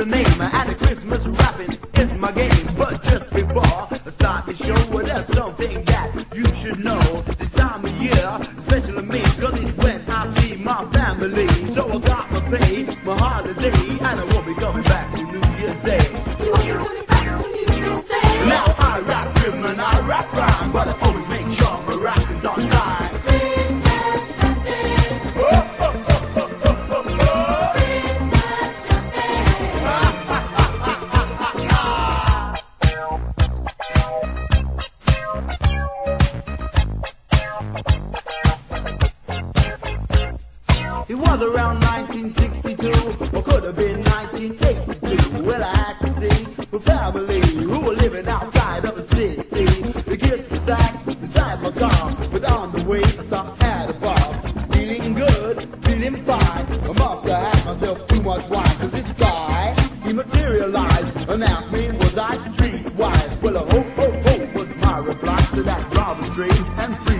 the name of the Christmas rapping is my game. But just before I start the show, well, there's something that you should know. This time of year, especially to me, cause it's when I see my family. So I got my pay, my holiday, and I won't be coming back to New Year's Day. Was around 1962, or could have been 1982. Well, I had to see my family who were living outside of the city. The gifts were stacked beside my car, but on the way I stopped at a bar. Feeling good, feeling fine. I must have had myself too much wine, cause this guy, he materialized asked me, was I streetwise? Well, a ho ho ho was my reply to that rather strange and freaky